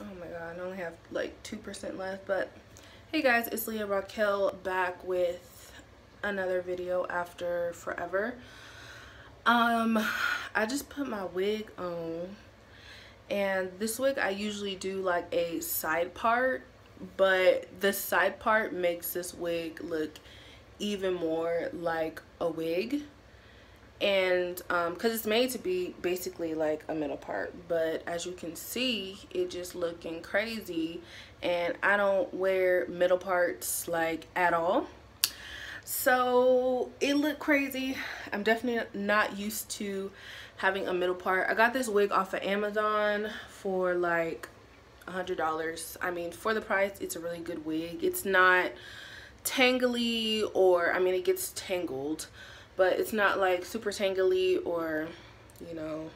oh my god i only have like two percent left but hey guys it's leah rockell back with another video after forever. Um i just put my wig on and this wig i usually do like a side part but the side part makes this wig look even more like a wig and because um, it's made to be basically like a middle part. But as you can see it just looking crazy. And I don't wear middle parts like at all. So it looked crazy. I'm definitely not used to having a middle part. I got this wig off of Amazon for like a hundred dollars. I mean for the price it's a really good wig. It's not tangly or I mean it gets tangled but it's not like super tangly or you know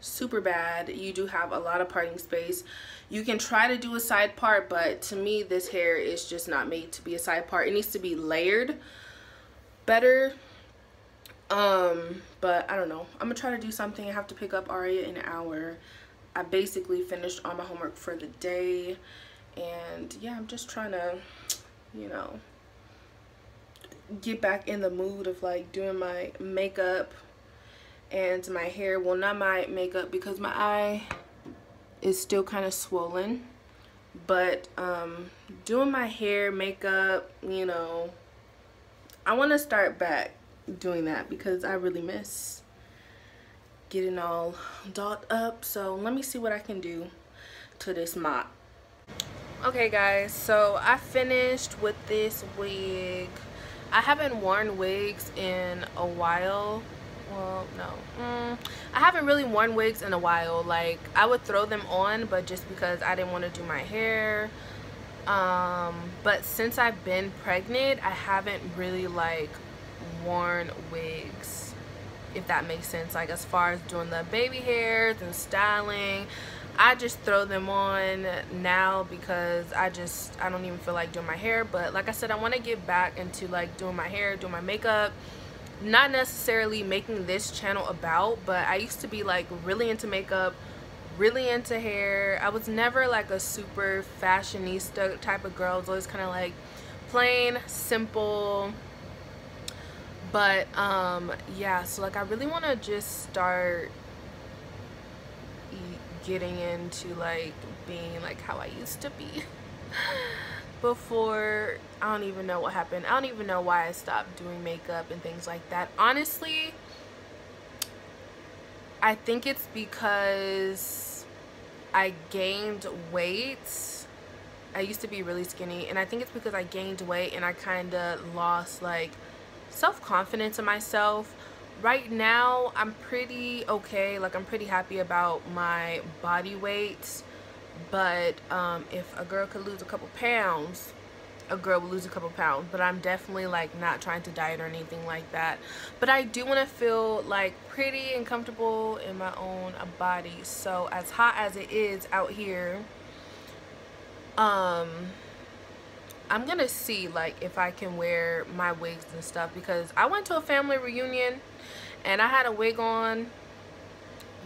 super bad. You do have a lot of parting space. You can try to do a side part but to me this hair is just not made to be a side part. It needs to be layered better. Um but i don't know. I'm gonna try to do something. I have to pick up aria in an hour. I basically finished all my homework for the day. And yeah i'm just trying to you know get back in the mood of like doing my makeup and my hair. Well not my makeup because my eye is still kind of swollen. But um doing my hair makeup you know I want to start back doing that because I really miss getting all dolled up. So let me see what I can do to this mop. Okay guys. So I finished with this wig I haven't worn wigs in a while. Well no. Mm, I haven't really worn wigs in a while. Like I would throw them on but just because I didn't want to do my hair. Um, but since I've been pregnant I haven't really like worn wigs if that makes sense. Like as far as doing the baby hairs and styling I just throw them on now because I just I don't even feel like doing my hair but like I said I want to get back into like doing my hair doing my makeup. Not necessarily making this channel about but I used to be like really into makeup really into hair. I was never like a super fashionista type of girl. I was always kind of like plain simple. But um yeah so like I really want to just start getting into like being like how I used to be before. I don't even know what happened. I don't even know why I stopped doing makeup and things like that. Honestly I think it's because I gained weight. I used to be really skinny and I think it's because I gained weight and I kind of lost like self-confidence in myself right now I'm pretty okay. Like I'm pretty happy about my body weight but um, if a girl could lose a couple pounds a girl will lose a couple pounds but I'm definitely like not trying to diet or anything like that. But I do want to feel like pretty and comfortable in my own body. So as hot as it is out here um I'm gonna see like if I can wear my wigs and stuff because I went to a family reunion and I had a wig on.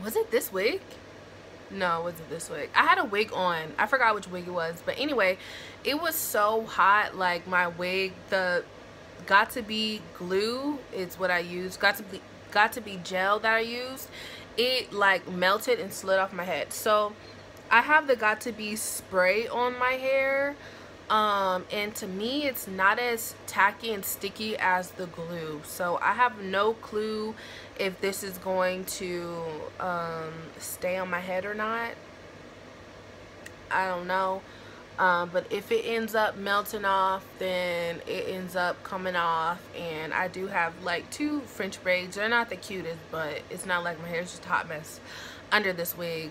Was it this wig no it wasn't this wig I had a wig on. I forgot which wig it was but anyway it was so hot like my wig the Got2b glue is what I used. Got2b got to be gel that I used. It like melted and slid off my head. So I have the Got2b spray on my hair um, and to me it's not as tacky and sticky as the glue. So I have no clue if this is going to um, stay on my head or not. I don't know. Um, but if it ends up melting off then it ends up coming off. And I do have like two French braids. They're not the cutest but it's not like my hair is just a hot mess under this wig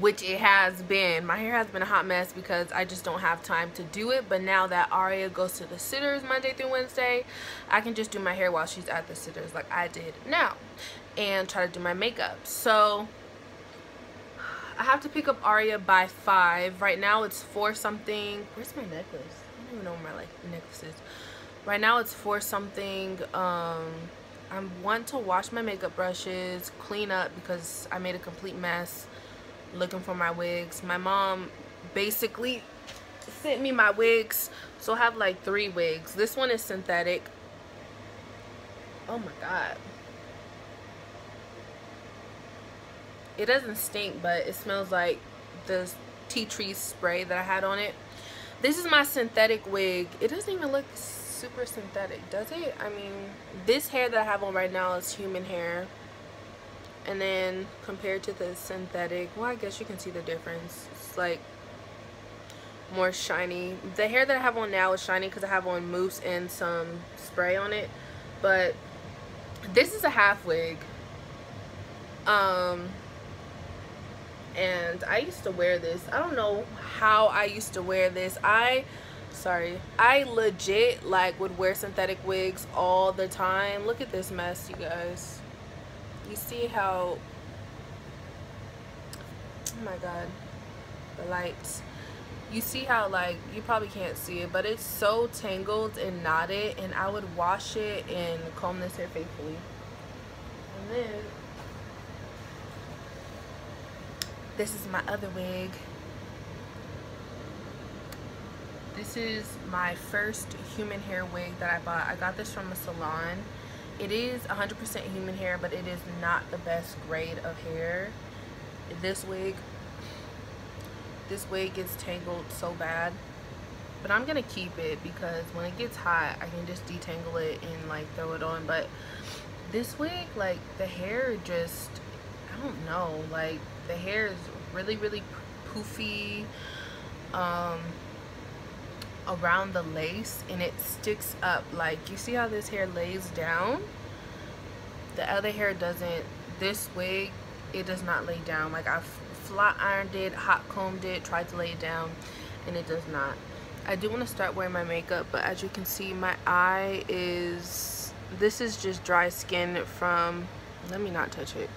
which it has been. My hair has been a hot mess because I just don't have time to do it but now that Aria goes to the sitters Monday through Wednesday I can just do my hair while she's at the sitters like I did now and try to do my makeup. So I have to pick up Aria by 5 right now it's 4 something. Where's my necklace? I don't even know where my like necklace is. Right now it's 4 something. Um I want to wash my makeup brushes clean up because I made a complete mess looking for my wigs. My mom basically sent me my wigs. So I have like three wigs. This one is synthetic. Oh my god. It doesn't stink, but it smells like the tea tree spray that I had on it. This is my synthetic wig. It doesn't even look super synthetic, does it? I mean, this hair that I have on right now is human hair. And then compared to the synthetic, well, I guess you can see the difference. It's like more shiny. The hair that I have on now is shiny because I have on mousse and some spray on it. But this is a half wig. Um, and I used to wear this. I don't know how I used to wear this. I sorry i legit like would wear synthetic wigs all the time look at this mess you guys you see how oh my god the lights you see how like you probably can't see it but it's so tangled and knotted and i would wash it and comb this hair faithfully and then this is my other wig this is my first human hair wig that I bought. I got this from a salon. It is 100% human hair, but it is not the best grade of hair. This wig, this wig gets tangled so bad. But I'm going to keep it because when it gets hot, I can just detangle it and like throw it on. But this wig, like the hair just, I don't know, like the hair is really, really poofy. Um, around the lace and it sticks up. Like you see how this hair lays down? The other hair doesn't. This wig it does not lay down. Like I've flat ironed it hot combed it tried to lay it down and it does not. I do want to start wearing my makeup but as you can see my eye is this is just dry skin from let me not touch it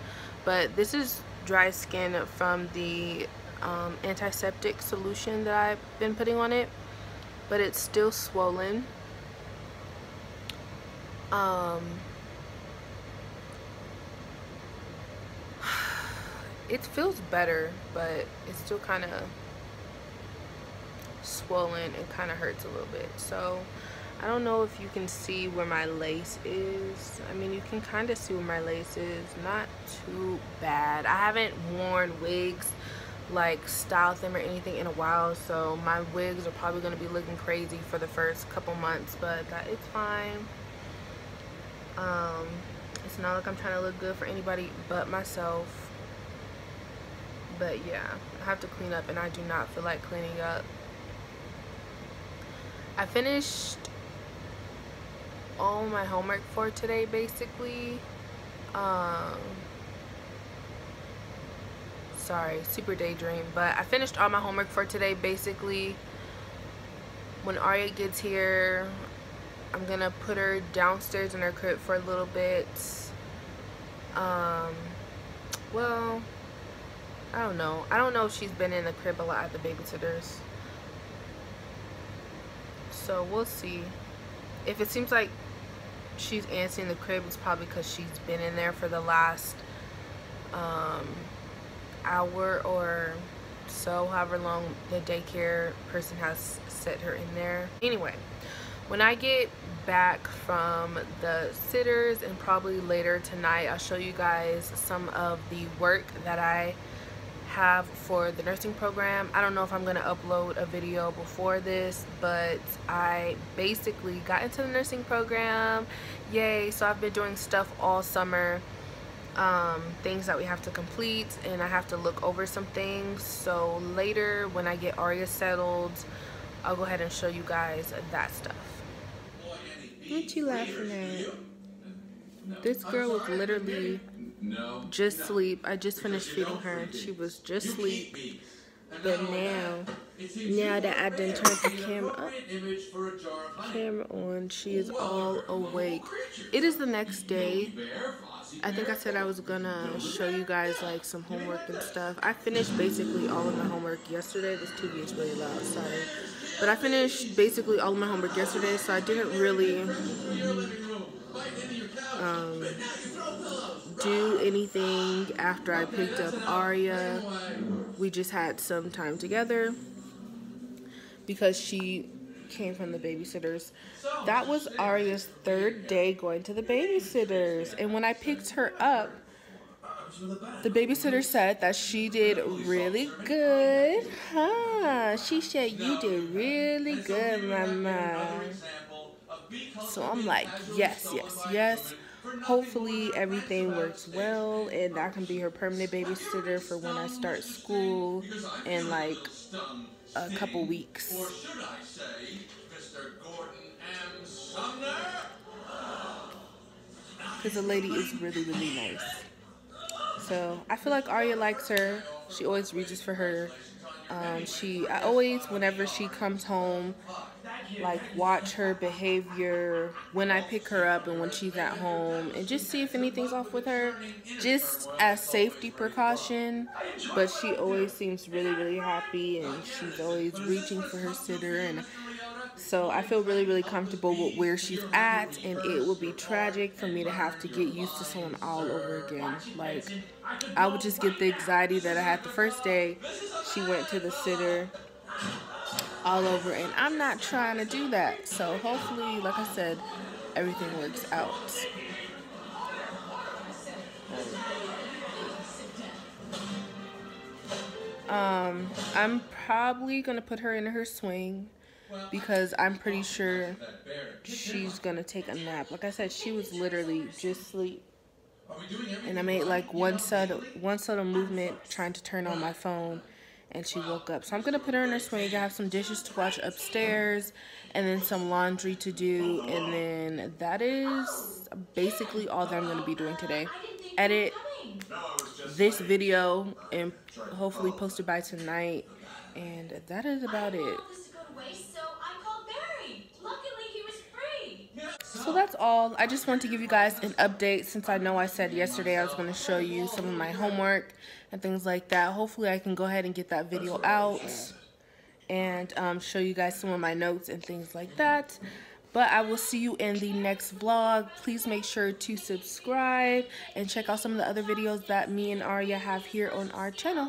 but this is dry skin from the um, antiseptic solution that I've been putting on it but it's still swollen. Um, it feels better, but it's still kind of swollen and kind of hurts a little bit. So I don't know if you can see where my lace is. I mean, you can kind of see where my lace is. Not too bad. I haven't worn wigs like style them or anything in a while so my wigs are probably going to be looking crazy for the first couple months but that it's fine. Um it's not like i'm trying to look good for anybody but myself. But yeah i have to clean up and i do not feel like cleaning up. I finished all my homework for today basically. Um sorry super daydream but I finished all my homework for today. Basically when Aria gets here I'm gonna put her downstairs in her crib for a little bit. Um well I don't know. I don't know if she's been in the crib a lot at the babysitters. So we'll see. If it seems like she's answering the crib it's probably because she's been in there for the last um hour or so, however long the daycare person has set her in there. Anyway, when I get back from the sitters and probably later tonight, I'll show you guys some of the work that I have for the nursing program. I don't know if I'm to upload a video before this, but I basically got into the nursing program. Yay. So I've been doing stuff all summer um, things that we have to complete and I have to look over some things. So later when I get Aria settled I'll go ahead and show you guys that stuff. What you laughing at this girl was literally just sleep I just finished feeding her. And she was just sleep but now now that I done turned the camera up camera on she is all awake. It is the next day I think I said I was gonna show you guys like some homework and stuff. I finished basically all of my homework yesterday. This TV is really loud, sorry. But I finished basically all of my homework yesterday, so I didn't really um, do anything after I picked up Aria. We just had some time together because she came from the babysitters. That was Aria's third day going to the babysitters. And when I picked her up, the babysitter said that she did really good. Huh? She said you did really good, mama. So I'm like, yes, yes, yes. Hopefully everything works well and I can be her permanent babysitter for when I start school and like a couple weeks. Because the lady is really, really nice. So I feel like Aria likes her. She always reaches for her. Um, she, I always, whenever she comes home, like watch her behavior when I pick her up and when she's at home and just see if anything's off with her just as safety precaution. But she always seems really really happy and she's always reaching for her sitter. And so I feel really really comfortable with where she's at and it would be tragic for me to have to get used to someone all over again. Like I would just get the anxiety that I had the first day. She went to the sitter all over and I'm not trying to do that. So hopefully like I said everything works out. Um I'm probably gonna put her in her swing because I'm pretty sure she's gonna take a nap. Like I said she was literally just sleep and I made like one subtle one subtle movement trying to turn on my phone and she woke up. So I'm to put her in her swing. I have some dishes to wash upstairs and then some laundry to do. And then that is basically all that I'm to be doing today. Edit this video and hopefully post it by tonight. And that is about it. So that's all. I just want to give you guys an update since I know I said yesterday I was going to show you some of my homework and things like that. Hopefully I can go ahead and get that video out and um, show you guys some of my notes and things like that. But I will see you in the next vlog. Please make sure to subscribe and check out some of the other videos that me and Aria have here on our channel.